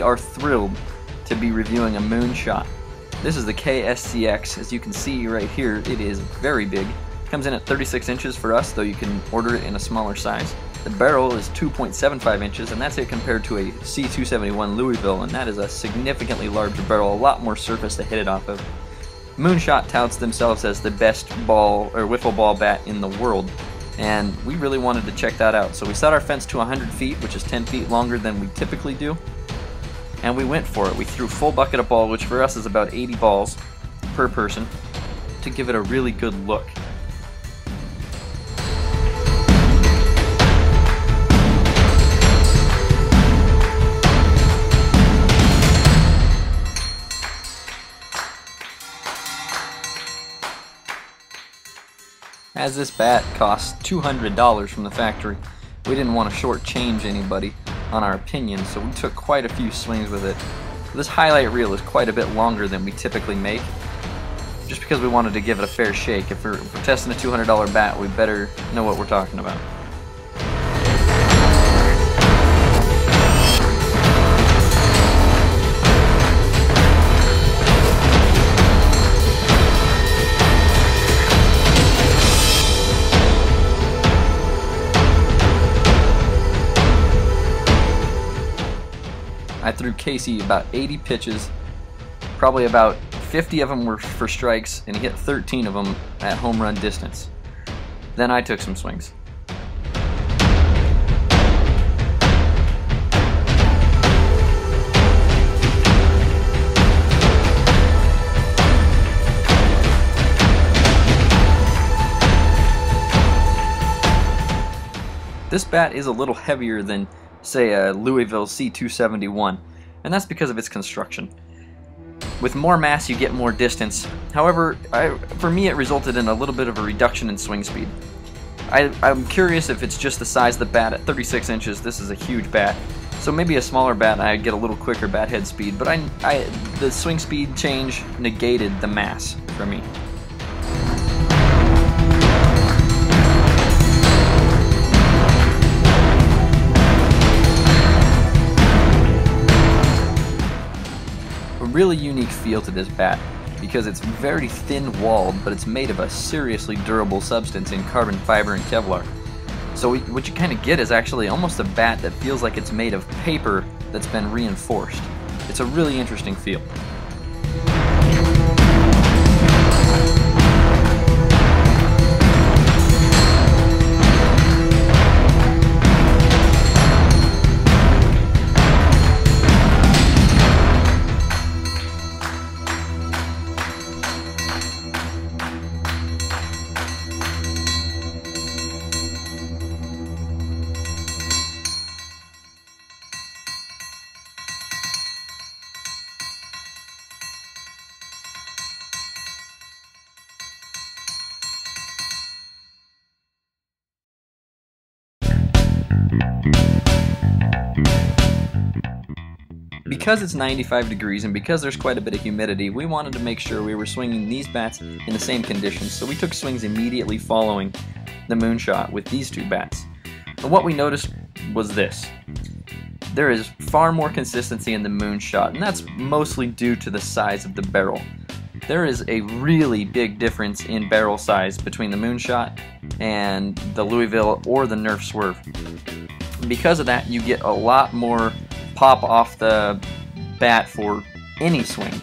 are thrilled to be reviewing a moonshot. This is the KSCX. As you can see right here, it is very big. It comes in at 36 inches for us, though you can order it in a smaller size. The barrel is 2.75 inches, and that's it compared to a C271 Louisville, and that is a significantly larger barrel, a lot more surface to hit it off of. Moonshot touts themselves as the best ball or wiffle ball bat in the world, and we really wanted to check that out. So we set our fence to 100 feet, which is 10 feet longer than we typically do, and we went for it. We threw full bucket of ball, which for us is about 80 balls per person, to give it a really good look. As this bat costs $200 from the factory, we didn't want to shortchange anybody on our opinion, so we took quite a few swings with it. This highlight reel is quite a bit longer than we typically make, just because we wanted to give it a fair shake. If we're, if we're testing a $200 bat, we better know what we're talking about. I threw Casey about 80 pitches. Probably about 50 of them were for strikes, and he hit 13 of them at home run distance. Then I took some swings. This bat is a little heavier than say a Louisville C271, and that's because of its construction. With more mass, you get more distance. However, I, for me, it resulted in a little bit of a reduction in swing speed. I, am curious if it's just the size of the bat. At 36 inches, this is a huge bat. So maybe a smaller bat, I'd get a little quicker bat head speed. But I, I, the swing speed change negated the mass for me. Really unique feel to this bat because it's very thin-walled, but it's made of a seriously durable substance in carbon fiber and Kevlar. So what you kind of get is actually almost a bat that feels like it's made of paper that's been reinforced. It's a really interesting feel. Because it's 95 degrees and because there's quite a bit of humidity, we wanted to make sure we were swinging these bats in the same conditions, so we took swings immediately following the moonshot with these two bats. And what we noticed was this. There is far more consistency in the moonshot, and that's mostly due to the size of the barrel. There is a really big difference in barrel size between the moonshot and the Louisville or the Nerf Swerve. Because of that, you get a lot more pop off the bat for any swing,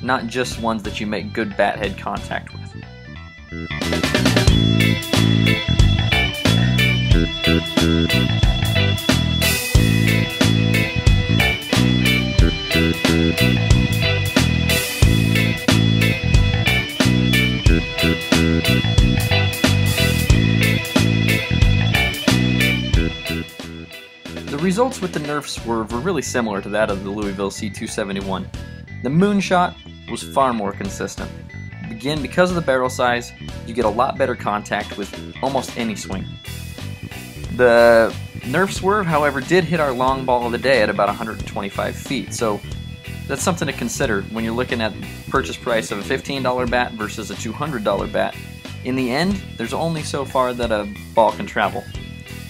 not just ones that you make good bat head contact with. Results with the Nerf Swerve were really similar to that of the Louisville C271. The Moonshot was far more consistent. Again, because of the barrel size, you get a lot better contact with almost any swing. The Nerf Swerve, however, did hit our long ball of the day at about 125 feet, so that's something to consider when you're looking at purchase price of a $15 bat versus a $200 bat. In the end, there's only so far that a ball can travel.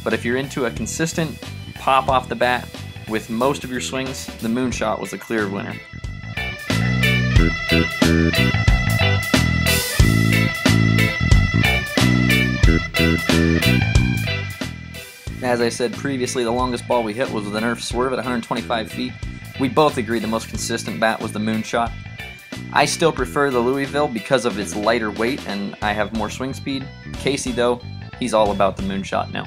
But if you're into a consistent pop off the bat, with most of your swings, the Moonshot was the clear winner. As I said previously, the longest ball we hit was with a Nerf Swerve at 125 feet. We both agreed the most consistent bat was the Moonshot. I still prefer the Louisville because of its lighter weight and I have more swing speed. Casey, though, he's all about the Moonshot now.